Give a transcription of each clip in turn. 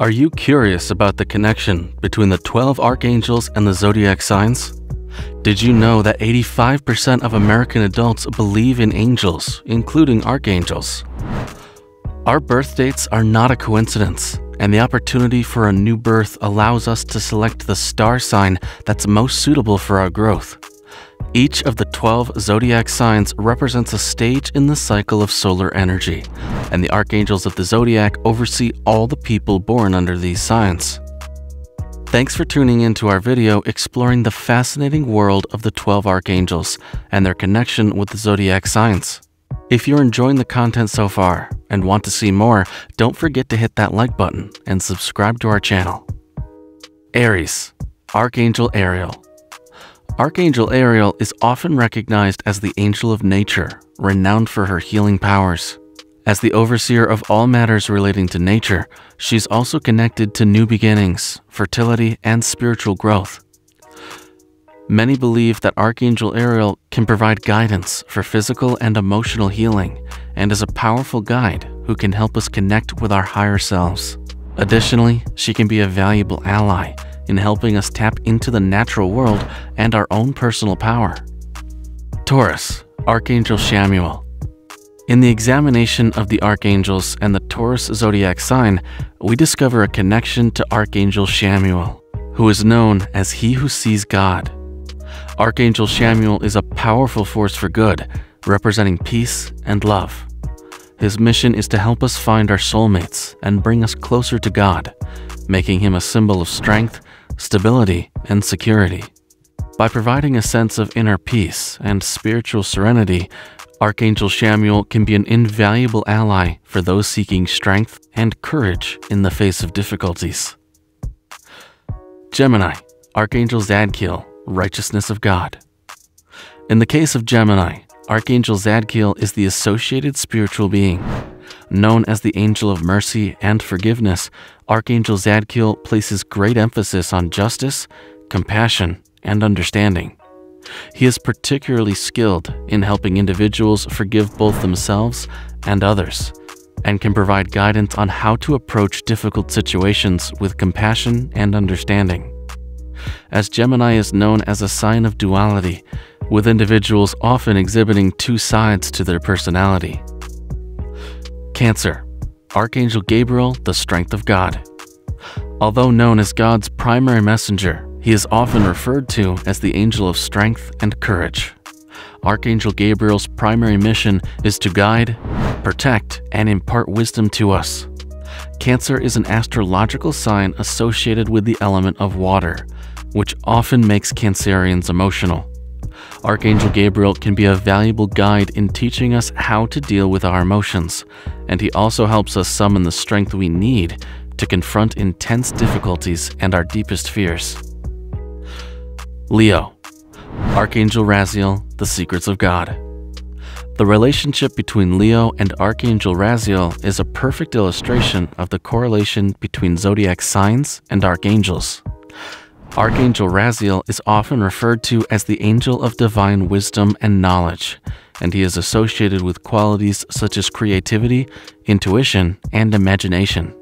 Are you curious about the connection between the 12 archangels and the zodiac signs? Did you know that 85% of American adults believe in angels, including archangels? Our birth dates are not a coincidence, and the opportunity for a new birth allows us to select the star sign that's most suitable for our growth. Each of the 12 zodiac signs represents a stage in the cycle of solar energy, and the archangels of the zodiac oversee all the people born under these signs. Thanks for tuning in to our video exploring the fascinating world of the 12 archangels and their connection with the zodiac signs. If you're enjoying the content so far and want to see more, don't forget to hit that like button and subscribe to our channel. Aries, Archangel Ariel. Archangel Ariel is often recognized as the angel of nature, renowned for her healing powers. As the overseer of all matters relating to nature, she's also connected to new beginnings, fertility, and spiritual growth. Many believe that Archangel Ariel can provide guidance for physical and emotional healing and is a powerful guide who can help us connect with our higher selves. Additionally, she can be a valuable ally in helping us tap into the natural world and our own personal power. Taurus, Archangel Chamuel. In the examination of the archangels and the Taurus zodiac sign, we discover a connection to Archangel Chamuel, who is known as He Who Sees God. Archangel Chamuel is a powerful force for good, representing peace and love. His mission is to help us find our soulmates and bring us closer to God, making him a symbol of strength, stability, and security. By providing a sense of inner peace and spiritual serenity, Archangel Chamuel can be an invaluable ally for those seeking strength and courage in the face of difficulties. Gemini, Archangel Zadkiel, Righteousness of God. In the case of Gemini, Archangel Zadkiel is the associated spiritual being. Known as the angel of mercy and forgiveness, Archangel Zadkiel places great emphasis on justice, compassion, and understanding. He is particularly skilled in helping individuals forgive both themselves and others, and can provide guidance on how to approach difficult situations with compassion and understanding. As Gemini is known as a sign of duality, with individuals often exhibiting two sides to their personality. Cancer, Archangel Gabriel, the strength of God. Although known as God's primary messenger, he is often referred to as the angel of strength and courage. Archangel Gabriel's primary mission is to guide, protect, and impart wisdom to us. Cancer is an astrological sign associated with the element of water, which often makes Cancerians emotional. Archangel Gabriel can be a valuable guide in teaching us how to deal with our emotions, and he also helps us summon the strength we need to confront intense difficulties and our deepest fears. Leo, Archangel Raziel, The Secrets of God. The relationship between Leo and Archangel Raziel is a perfect illustration of the correlation between zodiac signs and archangels. Archangel Raziel is often referred to as the angel of divine wisdom and knowledge, and he is associated with qualities such as creativity, intuition, and imagination.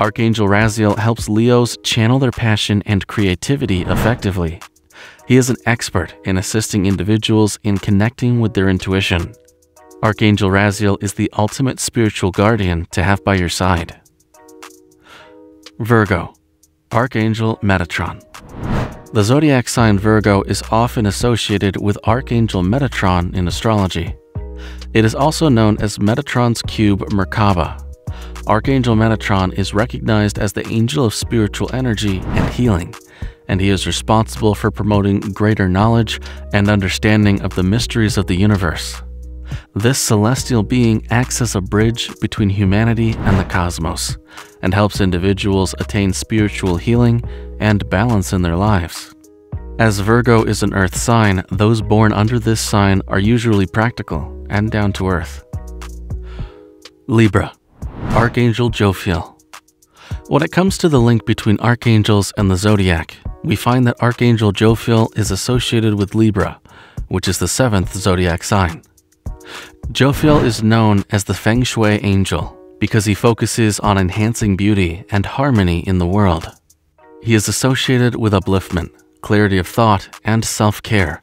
Archangel Raziel helps Leos channel their passion and creativity effectively. He is an expert in assisting individuals in connecting with their intuition. Archangel Raziel is the ultimate spiritual guardian to have by your side. Virgo, Archangel Metatron. The zodiac sign Virgo is often associated with Archangel Metatron in astrology. It is also known as Metatron's cube Merkaba. Archangel Metatron is recognized as the angel of spiritual energy and healing, and he is responsible for promoting greater knowledge and understanding of the mysteries of the universe. This celestial being acts as a bridge between humanity and the cosmos and helps individuals attain spiritual healing and balance in their lives. As Virgo is an earth sign, those born under this sign are usually practical and down to earth. Libra, Archangel Jophiel. When it comes to the link between archangels and the zodiac, we find that Archangel Jophiel is associated with Libra, which is the seventh zodiac sign. Jophiel is known as the Feng Shui angel, because he focuses on enhancing beauty and harmony in the world. He is associated with upliftment, clarity of thought, and self care,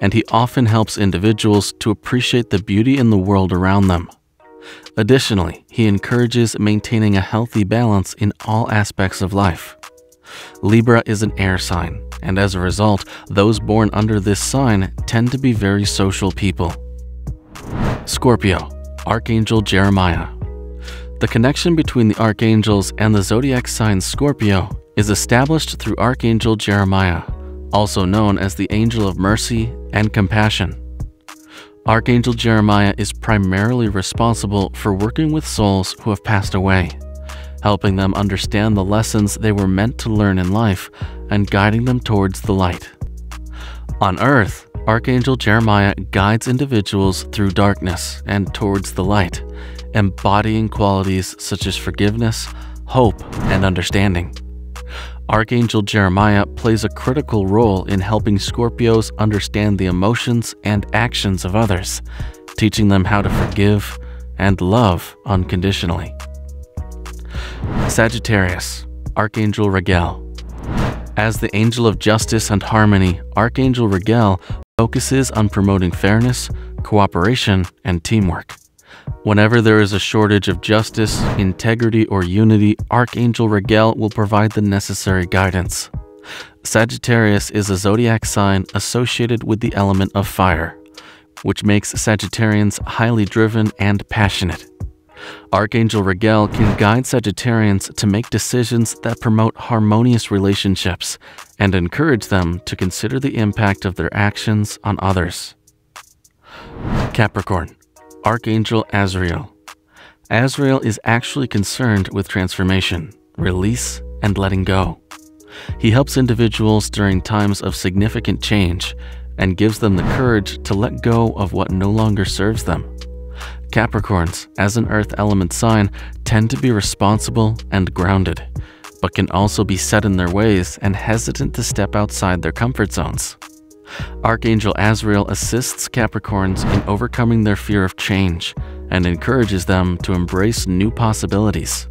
and he often helps individuals to appreciate the beauty in the world around them. Additionally, he encourages maintaining a healthy balance in all aspects of life. Libra is an air sign, and as a result, those born under this sign tend to be very social people. Scorpio, Archangel Jeremiel. The connection between the archangels and the zodiac sign Scorpio is established through Archangel Jeremiel, also known as the Angel of Mercy and Compassion. Archangel Jeremiel is primarily responsible for working with souls who have passed away, helping them understand the lessons they were meant to learn in life and guiding them towards the light. On earth, Archangel Jeremiel guides individuals through darkness and towards the light, embodying qualities such as forgiveness, hope, and understanding. Archangel Jeremiel plays a critical role in helping Scorpios understand the emotions and actions of others, teaching them how to forgive and love unconditionally. Sagittarius, Archangel Raguel. As the angel of justice and harmony, Archangel Raguel focuses on promoting fairness, cooperation, and teamwork. Whenever there is a shortage of justice, integrity, or unity, Archangel Raguel will provide the necessary guidance. Sagittarius is a zodiac sign associated with the element of fire, which makes Sagittarians highly driven and passionate. Archangel Raguel can guide Sagittarians to make decisions that promote harmonious relationships and encourage them to consider the impact of their actions on others. Capricorn Archangel Azrael. Azrael is actually concerned with transformation, release, and letting go. He helps individuals during times of significant change and gives them the courage to let go of what no longer serves them. Capricorns, as an earth element sign, tend to be responsible and grounded, but can also be set in their ways and hesitant to step outside their comfort zones. Archangel Azrael assists Capricorns in overcoming their fear of change and encourages them to embrace new possibilities.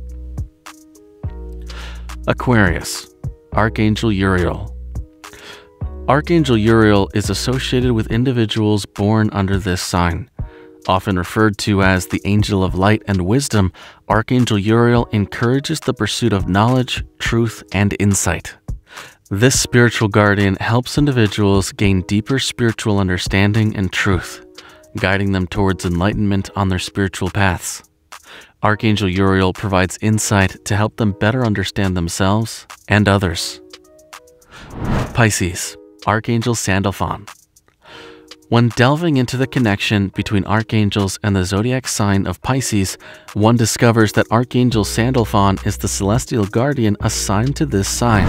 Aquarius, Archangel Uriel. Archangel Uriel is associated with individuals born under this sign. Often referred to as the angel of light and wisdom, Archangel Uriel encourages the pursuit of knowledge, truth, and insight. This spiritual guardian helps individuals gain deeper spiritual understanding and truth, guiding them towards enlightenment on their spiritual paths. Archangel Uriel provides insight to help them better understand themselves and others. Pisces, Archangel Sandalphon. When delving into the connection between archangels and the zodiac sign of Pisces, one discovers that Archangel Sandalphon is the celestial guardian assigned to this sign.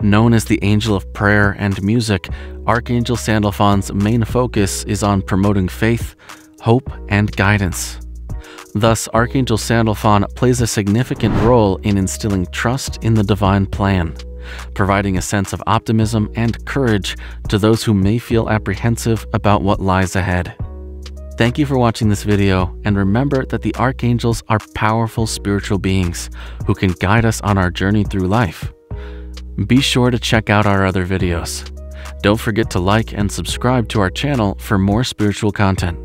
Known as the angel of prayer and music, Archangel Sandalphon's main focus is on promoting faith, hope, and guidance. Thus, Archangel Sandalphon plays a significant role in instilling trust in the divine plan, providing a sense of optimism and courage to those who may feel apprehensive about what lies ahead. Thank you for watching this video, and remember that the archangels are powerful spiritual beings who can guide us on our journey through life. Be sure to check out our other videos. Don't forget to like and subscribe to our channel for more spiritual content.